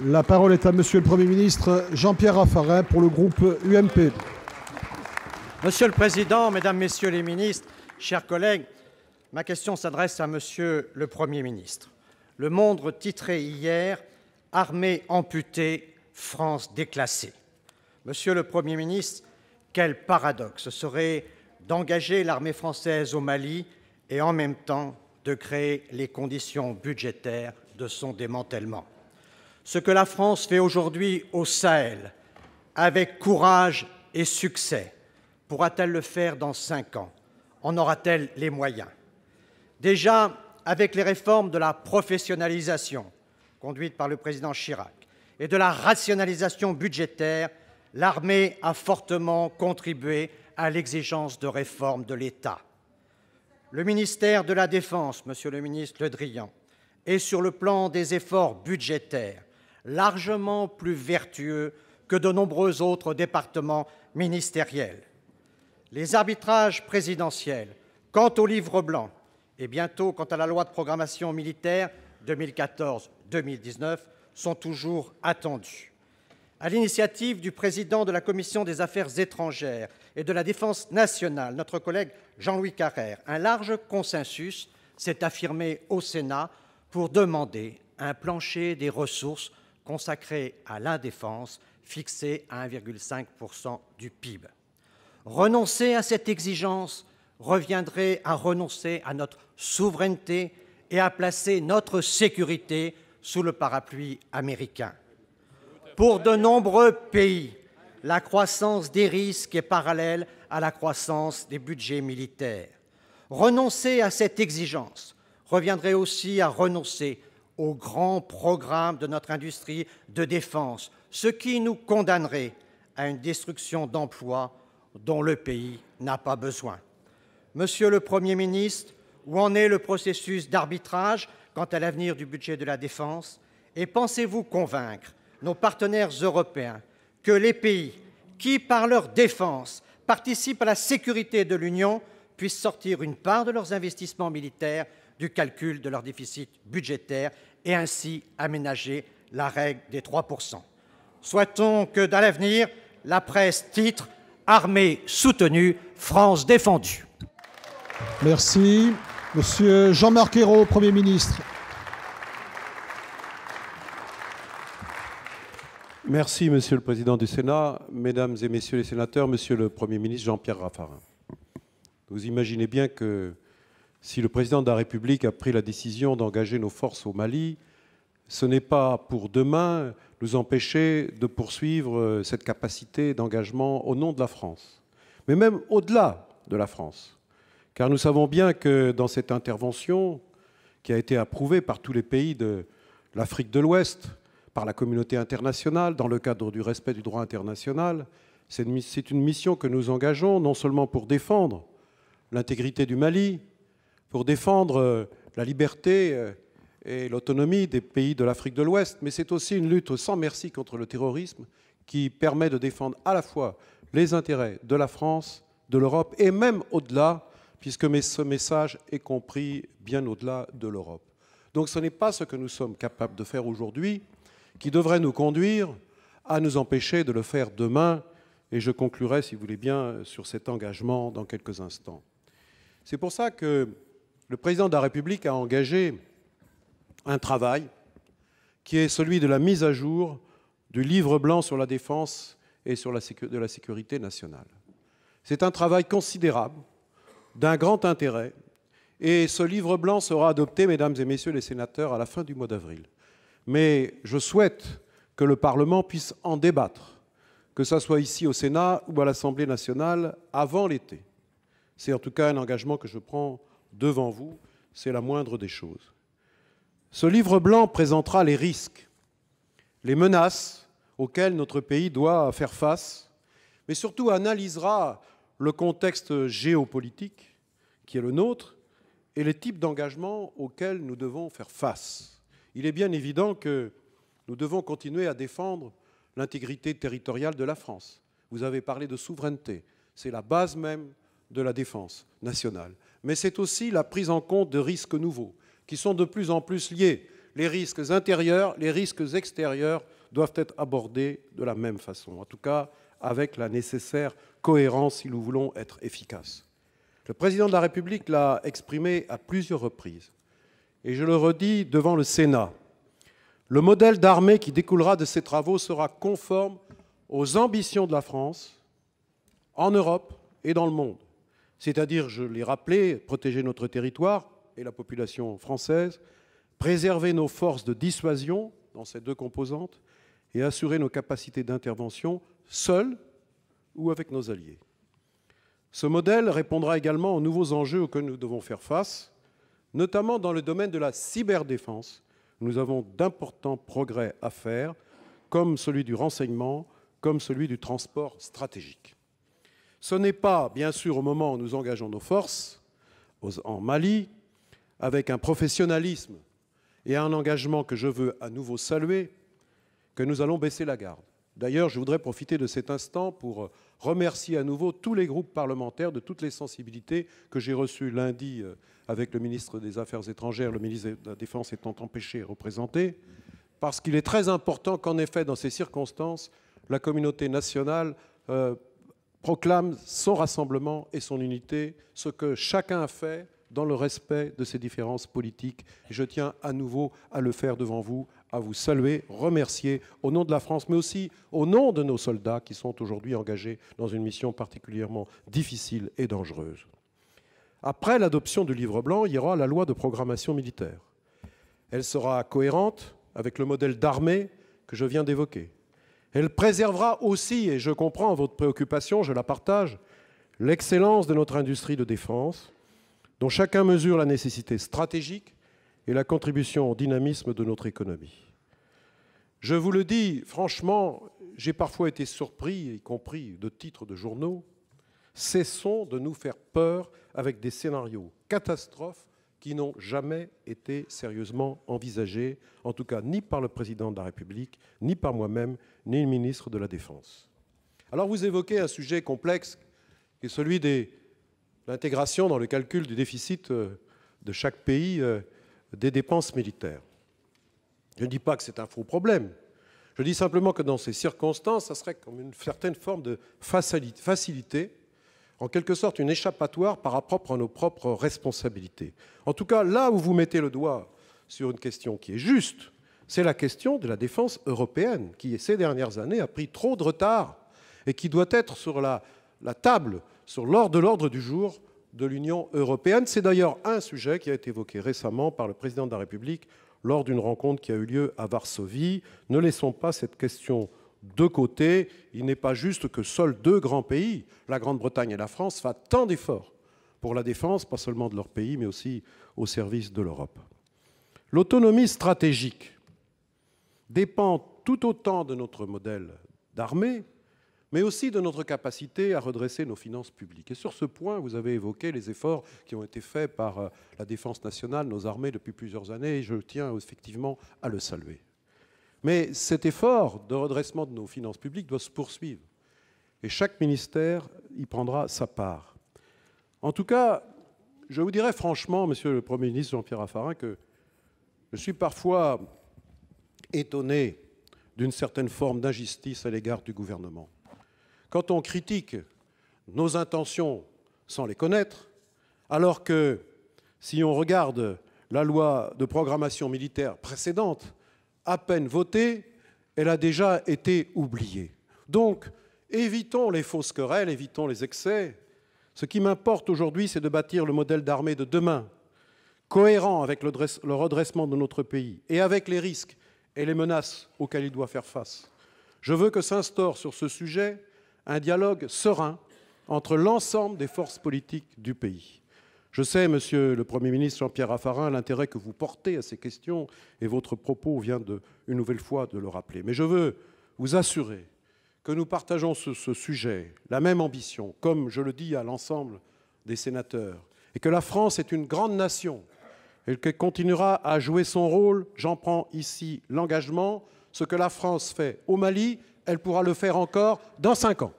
La parole est à Monsieur le Premier ministre Jean-Pierre Raffarin pour le groupe UMP. Monsieur le Président, Mesdames, Messieurs les ministres, chers collègues, ma question s'adresse à Monsieur le Premier ministre. Le Monde titrait hier « Armée amputée, France déclassée ». Monsieur le Premier ministre, quel paradoxe ce serait d'engager l'armée française au Mali et en même temps de créer les conditions budgétaires de son démantèlement. Ce que la France fait aujourd'hui au Sahel, avec courage et succès, pourra-t-elle le faire dans cinq ans? En aura-t-elle les moyens? Déjà, avec les réformes de la professionnalisation conduite par le président Chirac et de la rationalisation budgétaire, l'armée a fortement contribué à l'exigence de réforme de l'État. Le ministère de la défense, monsieur le ministre Le Drian, est sur le plan des efforts budgétaires largement plus vertueux que de nombreux autres départements ministériels. Les arbitrages présidentiels quant au livre blanc et bientôt quant à la loi de programmation militaire 2014-2019 sont toujours attendus. À l'initiative du président de la commission des affaires étrangères et de la défense nationale, notre collègue Jean-Louis Carrère, un large consensus s'est affirmé au Sénat pour demander un plancher des ressources consacrées à la défense fixé à 1,5% du PIB. Renoncer à cette exigence reviendrait à renoncer à notre souveraineté et à placer notre sécurité sous le parapluie américain. Pour de nombreux pays, la croissance des risques est parallèle à la croissance des budgets militaires. Renoncer à cette exigence reviendrait aussi à renoncer au grand programme de notre industrie de défense, ce qui nous condamnerait à une destruction d'emplois dont le pays n'a pas besoin. Monsieur le Premier ministre, où en est le processus d'arbitrage quant à l'avenir du budget de la défense? Et pensez-vous convaincre nos partenaires européens que les pays qui, par leur défense, participent à la sécurité de l'Union puissent sortir une part de leurs investissements militaires du calcul de leur déficit budgétaire et ainsi aménager la règle des 3% Souhaitons que, dans l'avenir, la presse titre Armée soutenue, France défendue. Merci. Monsieur Jean-Marc Ayrault, Premier ministre. Merci, Monsieur le Président du Sénat, Mesdames et Messieurs les sénateurs, Monsieur le Premier ministre Jean-Pierre Raffarin. Vous imaginez bien que si le Président de la République a pris la décision d'engager nos forces au Mali, ce n'est pas pour demain nous empêcher de poursuivre cette capacité d'engagement au nom de la France, mais même au-delà de la France. Car nous savons bien que dans cette intervention, qui a été approuvée par tous les pays de l'Afrique de l'Ouest, par la communauté internationale, dans le cadre du respect du droit international. C'est une mission que nous engageons non seulement pour défendre l'intégrité du Mali, pour défendre euh, la liberté euh, et l'autonomie des pays de l'Afrique de l'Ouest, mais c'est aussi une lutte sans merci contre le terrorisme qui permet de défendre à la fois les intérêts de la France, de l'Europe et même au-delà, puisque ce message est compris bien au-delà de l'Europe. Donc ce n'est pas ce que nous sommes capables de faire aujourd'hui, qui devrait nous conduire à nous empêcher de le faire demain. Et je conclurai, si vous voulez bien, sur cet engagement dans quelques instants. C'est pour ça que le président de la République a engagé un travail qui est celui de la mise à jour du livre blanc sur la défense et sur la sécurité nationale. C'est un travail considérable, d'un grand intérêt, et ce livre blanc sera adopté, mesdames et messieurs les sénateurs, à la fin du mois d'avril mais je souhaite que le Parlement puisse en débattre, que ce soit ici au Sénat ou à l'Assemblée nationale, avant l'été. C'est en tout cas un engagement que je prends devant vous, c'est la moindre des choses. Ce livre blanc présentera les risques, les menaces auxquelles notre pays doit faire face, mais surtout analysera le contexte géopolitique qui est le nôtre et les types d'engagements auxquels nous devons faire face il est bien évident que nous devons continuer à défendre l'intégrité territoriale de la France. Vous avez parlé de souveraineté. C'est la base même de la défense nationale. Mais c'est aussi la prise en compte de risques nouveaux qui sont de plus en plus liés. les risques intérieurs, les risques extérieurs doivent être abordés de la même façon, en tout cas avec la nécessaire cohérence si nous voulons être efficaces. Le président de la République l'a exprimé à plusieurs reprises, et je le redis devant le Sénat. Le modèle d'armée qui découlera de ces travaux sera conforme aux ambitions de la France en Europe et dans le monde. C'est-à-dire, je l'ai rappelé, protéger notre territoire et la population française, préserver nos forces de dissuasion dans ces deux composantes et assurer nos capacités d'intervention seuls ou avec nos alliés. Ce modèle répondra également aux nouveaux enjeux auxquels nous devons faire face, notamment dans le domaine de la cyberdéfense. Nous avons d'importants progrès à faire, comme celui du renseignement, comme celui du transport stratégique. Ce n'est pas, bien sûr, au moment où nous engageons nos forces en Mali, avec un professionnalisme et un engagement que je veux à nouveau saluer, que nous allons baisser la garde. D'ailleurs, je voudrais profiter de cet instant pour remercier à nouveau tous les groupes parlementaires de toutes les sensibilités que j'ai reçues lundi euh, avec le ministre des Affaires étrangères, le ministre de la Défense étant empêché de représenter, parce qu'il est très important qu'en effet, dans ces circonstances, la communauté nationale euh, proclame son rassemblement et son unité, ce que chacun a fait dans le respect de ses différences politiques. Je tiens à nouveau à le faire devant vous, à vous saluer, remercier au nom de la France, mais aussi au nom de nos soldats qui sont aujourd'hui engagés dans une mission particulièrement difficile et dangereuse. Après l'adoption du livre blanc, il y aura la loi de programmation militaire. Elle sera cohérente avec le modèle d'armée que je viens d'évoquer. Elle préservera aussi, et je comprends votre préoccupation, je la partage, l'excellence de notre industrie de défense, dont chacun mesure la nécessité stratégique et la contribution au dynamisme de notre économie. Je vous le dis, franchement, j'ai parfois été surpris, y compris de titres de journaux. Cessons de nous faire peur avec des scénarios catastrophes qui n'ont jamais été sérieusement envisagés, en tout cas ni par le président de la République, ni par moi-même, ni le ministre de la Défense. Alors vous évoquez un sujet complexe, qui est celui de l'intégration dans le calcul du déficit euh, de chaque pays euh, des dépenses militaires. Je ne dis pas que c'est un faux problème. Je dis simplement que dans ces circonstances, ça serait comme une certaine forme de facilité, en quelque sorte une échappatoire par rapport à nos propres responsabilités. En tout cas, là où vous mettez le doigt sur une question qui est juste, c'est la question de la défense européenne, qui ces dernières années a pris trop de retard et qui doit être sur la, table, sur l'ordre de l'ordre du jour de l'Union européenne. C'est d'ailleurs un sujet qui a été évoqué récemment par le président de la République lors d'une rencontre qui a eu lieu à Varsovie. Ne laissons pas cette question de côté. Il n'est pas juste que seuls deux grands pays, la Grande-Bretagne et la France, fassent tant d'efforts pour la défense, pas seulement de leur pays, mais aussi au service de l'Europe. L'autonomie stratégique dépend tout autant de notre modèle d'armée mais aussi de notre capacité à redresser nos finances publiques. Et sur ce point, vous avez évoqué les efforts qui ont été faits par euh, la Défense nationale, nos armées, depuis plusieurs années, et je tiens effectivement à le saluer. Mais cet effort de redressement de nos finances publiques doit se poursuivre, et chaque ministère y prendra sa part. En tout cas, je vous dirais franchement, Monsieur le Premier ministre Jean-Pierre Raffarin, que je suis parfois étonné d'une certaine forme d'injustice à l'égard du gouvernement. Quand on critique nos intentions sans les connaître, alors que si on regarde la loi de programmation militaire précédente, à peine votée, elle a déjà été oubliée. Donc, évitons les fausses querelles, évitons les excès. Ce qui m'importe aujourd'hui, c'est de bâtir le modèle d'armée de demain, cohérent avec le, redressement de notre pays et avec les risques et les menaces auxquels il doit faire face. Je veux que s'instaure sur ce sujet un dialogue serein entre l'ensemble des forces politiques du pays. Je sais, Monsieur le Premier ministre Jean-Pierre Raffarin, l'intérêt que vous portez à ces questions, et votre propos vient une nouvelle fois de le rappeler. Mais je veux vous assurer que nous partageons ce, ce sujet, la même ambition, comme je le dis à l'ensemble des sénateurs, et que la France est une grande nation, et qu'elle continuera à jouer son rôle. J'en prends ici l'engagement. Ce que la France fait au Mali, elle pourra le faire encore dans cinq ans.